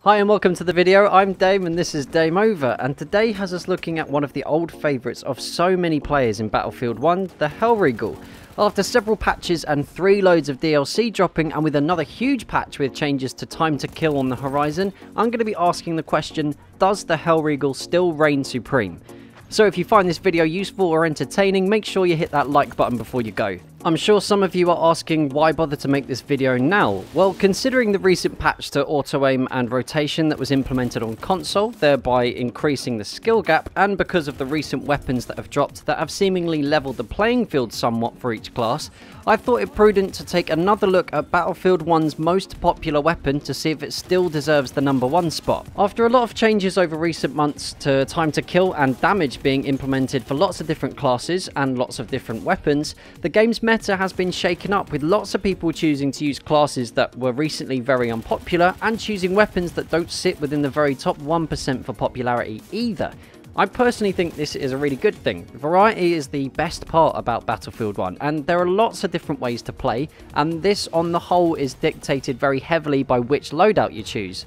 Hi and welcome to the video, I'm Dame and this is Dame Over and today has us looking at one of the old favourites of so many players in Battlefield 1, the Hellriegel. After several patches and three loads of DLC dropping and with another huge patch with changes to time to kill on the horizon, I'm going to be asking the question, does the Hellriegel still reign supreme? So if you find this video useful or entertaining, make sure you hit that like button before you go. I'm sure some of you are asking why bother to make this video now. Well, considering the recent patch to auto-aim and rotation that was implemented on console, thereby increasing the skill gap, and because of the recent weapons that have dropped that have seemingly leveled the playing field somewhat for each class, I thought it prudent to take another look at Battlefield 1's most popular weapon to see if it still deserves the number one spot. After a lot of changes over recent months to time to kill and damage being implemented for lots of different classes and lots of different weapons, the game's meta has been shaken up with lots of people choosing to use classes that were recently very unpopular and choosing weapons that don't sit within the very top 1% for popularity either. I personally think this is a really good thing. Variety is the best part about Battlefield 1, and there are lots of different ways to play, and this on the whole is dictated very heavily by which loadout you choose.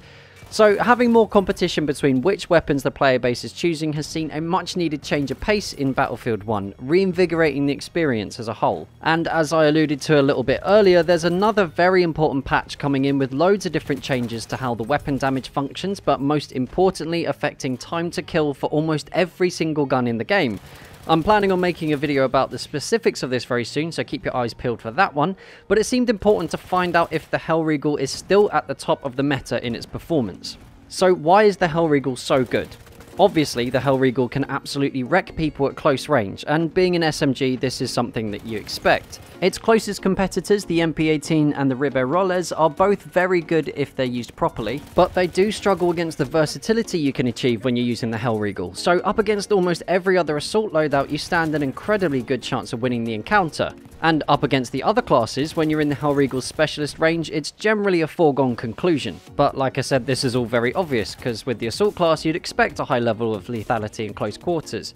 So having more competition between which weapons the player base is choosing has seen a much needed change of pace in Battlefield 1, reinvigorating the experience as a whole. And as I alluded to a little bit earlier, there's another very important patch coming in with loads of different changes to how the weapon damage functions, but most importantly affecting time to kill for almost every single gun in the game. I'm planning on making a video about the specifics of this very soon, so keep your eyes peeled for that one, but it seemed important to find out if the Hellriegel is still at the top of the meta in its performance. So why is the Hellriegel so good? Obviously, the Hellriegel can absolutely wreck people at close range, and being an SMG, this is something that you expect. Its closest competitors, the MP18 and the Ribeyrolles, are both very good if they're used properly, but they do struggle against the versatility you can achieve when you're using the Hellriegel. So up against almost every other assault loadout, you stand an incredibly good chance of winning the encounter. And up against the other classes, when you're in the Hellriegel's specialist range, it's generally a foregone conclusion. But like I said, this is all very obvious, because with the assault class you'd expect a high level of lethality in close quarters.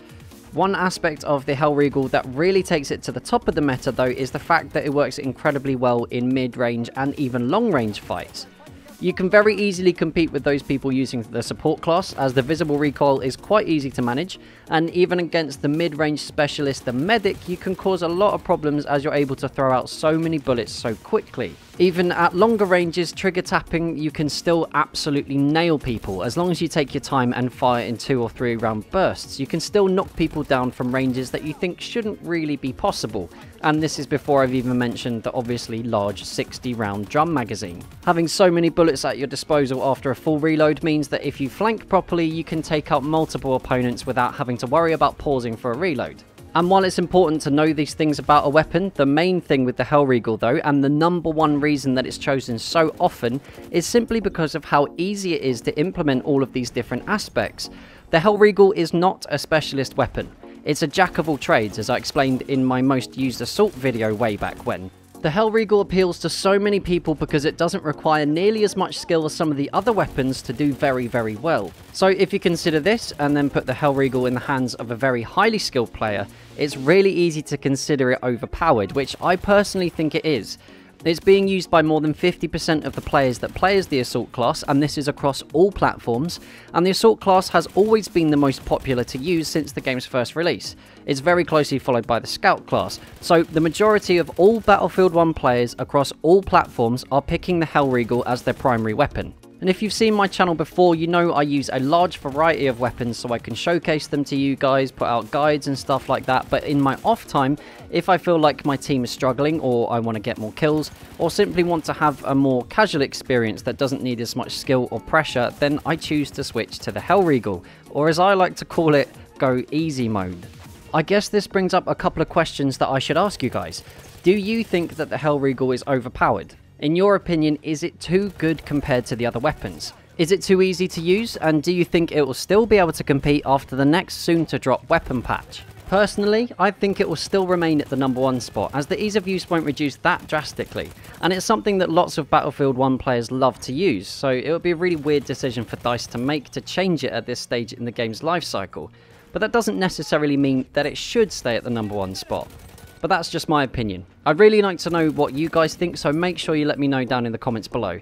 One aspect of the Hellriegel that really takes it to the top of the meta though is the fact that it works incredibly well in mid-range and even long-range fights. You can very easily compete with those people using the support class, as the visible recoil is quite easy to manage, and even against the mid-range specialist, the medic, you can cause a lot of problems as you're able to throw out so many bullets so quickly. Even at longer ranges, trigger tapping, you can still absolutely nail people. As long as you take your time and fire in two or three round bursts, you can still knock people down from ranges that you think shouldn't really be possible. And this is before I've even mentioned the obviously large 60 round drum magazine. Having so many bullets at your disposal after a full reload means that if you flank properly, you can take out multiple opponents without having to worry about pausing for a reload. And while it's important to know these things about a weapon, the main thing with the Hellriegel though, and the number one reason that it's chosen so often, is simply because of how easy it is to implement all of these different aspects. The Hellriegel is not a specialist weapon. It's a jack of all trades, as I explained in my most used assault video way back when. The Hellriegel appeals to so many people because it doesn't require nearly as much skill as some of the other weapons to do very, very well. So if you consider this and then put the Hellriegel in the hands of a very highly skilled player, it's really easy to consider it overpowered, which I personally think it is. It's being used by more than 50% of the players that play as the Assault class, and this is across all platforms, and the Assault class has always been the most popular to use since the game's first release. It's very closely followed by the Scout class, so the majority of all Battlefield 1 players across all platforms are picking the Hellriegel as their primary weapon. And if you've seen my channel before, you know I use a large variety of weapons so I can showcase them to you guys, put out guides and stuff like that. But in my off time, if I feel like my team is struggling or I want to get more kills or simply want to have a more casual experience that doesn't need as much skill or pressure, then I choose to switch to the Hellriegel, or as I like to call it, go easy mode. I guess this brings up a couple of questions that I should ask you guys. Do you think that the Hellriegel is overpowered? In your opinion, is it too good compared to the other weapons? Is it too easy to use, and do you think it will still be able to compete after the next soon to drop weapon patch? Personally, I think it will still remain at the number one spot, as the ease of use won't reduce that drastically, and it's something that lots of Battlefield 1 players love to use, so it would be a really weird decision for DICE to make to change it at this stage in the game's life cycle. But that doesn't necessarily mean that it should stay at the number one spot. But that's just my opinion. I'd really like to know what you guys think, so make sure you let me know down in the comments below.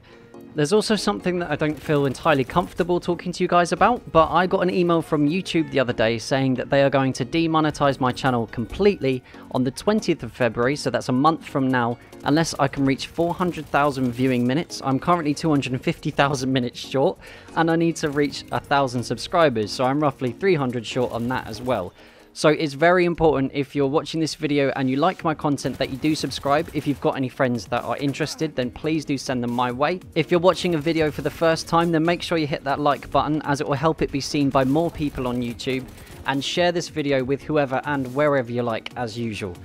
There's also something that I don't feel entirely comfortable talking to you guys about, but I got an email from YouTube the other day saying that they are going to demonetize my channel completely on the 20th of February, so that's a month from now, unless I can reach 400,000 viewing minutes. I'm currently 250,000 minutes short, and I need to reach 1,000 subscribers, so I'm roughly 300 short on that as well. So it's very important if you're watching this video and you like my content that you do subscribe. If you've got any friends that are interested, then please do send them my way. If you're watching a video for the first time, then make sure you hit that like button as it will help it be seen by more people on YouTube. And share this video with whoever and wherever you like as usual.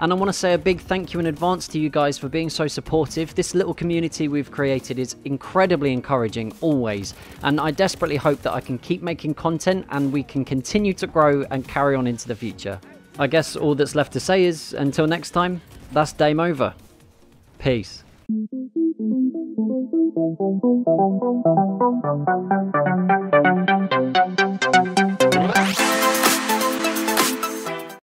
And I want to say a big thank you in advance to you guys for being so supportive. This little community we've created is incredibly encouraging, always. And I desperately hope that I can keep making content and we can continue to grow and carry on into the future. I guess all that's left to say is, until next time, that's Dame over. Peace.